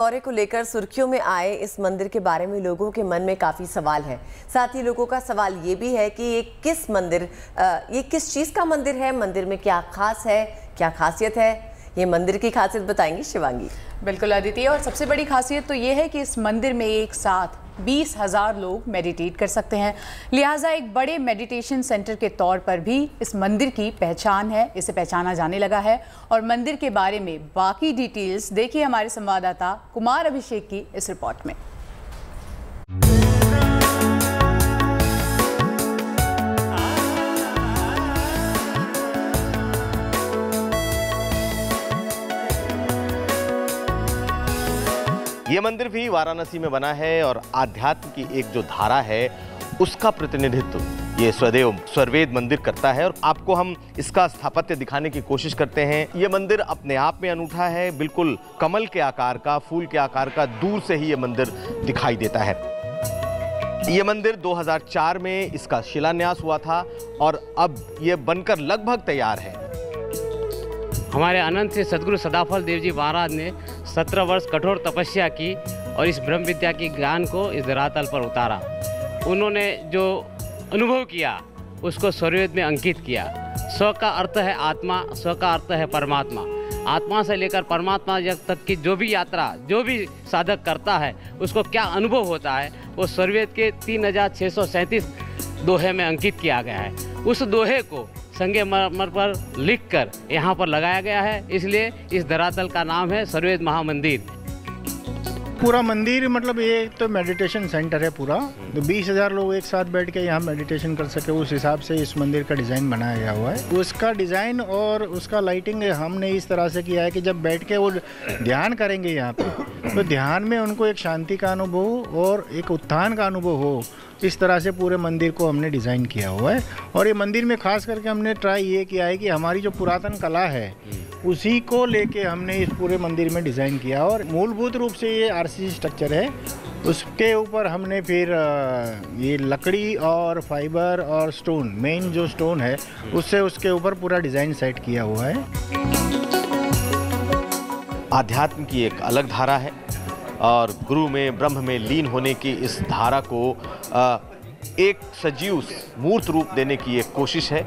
दौरे को लेकर सुर्खियों में आए इस मंदिर के बारे में लोगों के मन में काफ़ी सवाल है। साथ ही लोगों का सवाल ये भी है कि ये किस मंदिर ये किस चीज़ का मंदिर है? मंदिर में क्या खास है? क्या खासियत है? ये मंदिर की खासियत बताएँगी शिवांगी। बिल्कुल, आदित्य, और सबसे बड़ी खासियत तो ये है कि इस मंदिर में एक साथ बीस हज़ार लोग मेडिटेट कर सकते हैं। लिहाजा एक बड़े मेडिटेशन सेंटर के तौर पर भी इस मंदिर की पहचान है, इसे पहचाना जाने लगा है। और मंदिर के बारे में बाकी डिटेल्स देखिए हमारे संवाददाता कुमार अभिषेक की इस रिपोर्ट में। ये मंदिर भी वाराणसी में बना है और आध्यात्म की एक जो धारा है, उसका प्रतिनिधित्व ये स्वदेव, स्वर्वेद मंदिर करता है और आपको हम इसका स्थापत्य दिखाने की कोशिश करते हैं। ये मंदिर अपने आप में अनूठा है, बिल्कुल कमल के आकार का, फूल के आकार का, दूर से ही ये मंदिर दिखाई देता है। ये मंदिर 2004 में इसका शिलान्यास हुआ था और अब ये बनकर लगभग तैयार है। हमारे अनंत से सदगुरु सदाफल देव जी महाराज ने सत्रह वर्ष कठोर तपस्या की और इस ब्रह्म विद्या के ज्ञान को इस धरातल पर उतारा। उन्होंने जो अनुभव किया, उसको स्वरवेद में अंकित किया। स्व का अर्थ है आत्मा, स्व का अर्थ है परमात्मा। आत्मा से लेकर परमात्मा जब तक की जो भी यात्रा, जो भी साधक करता है, उसको क्या अनुभव होता है, वो स्वरवेद के तीन हज़ार छः सौ सैंतीस दोहे में अंकित किया गया है। उस दोहे को संगे मरमर पर लिखकर यहाँ पर लगाया गया है। इसलिए इस धरातल का नाम है सर्वेद महामंदिर। पूरा मंदिर मतलब ये तो मेडिटेशन सेंटर है पूरा। तो बीस हज़ार लोग एक साथ बैठ के यहाँ मेडिटेशन कर सके, उस हिसाब से इस मंदिर का डिज़ाइन बनाया गया हुआ है। उसका डिज़ाइन और उसका लाइटिंग हमने इस तरह से किया है कि जब बैठ के वो ध्यान करेंगे यहाँ पे तो ध्यान में उनको एक शांति का अनुभव और एक उत्थान का अनुभव हो। इस तरह से पूरे मंदिर को हमने डिज़ाइन किया हुआ है। और ये मंदिर में खास करके हमने ट्राई ये किया है कि हमारी जो पुरातन कला है उसी को लेके हमने इस पूरे मंदिर में डिज़ाइन किया। और मूलभूत रूप से ये आरसीसी स्ट्रक्चर है। उसके ऊपर हमने फिर ये लकड़ी और फाइबर और स्टोन मेन जो स्टोन है उससे उसके ऊपर पूरा डिज़ाइन सेट किया हुआ है। आध्यात्म की एक अलग धारा है। और गुरु में, ब्रह्म में लीन होने की इस धारा को एक सजीव मूर्त रूप देने की एक कोशिश है।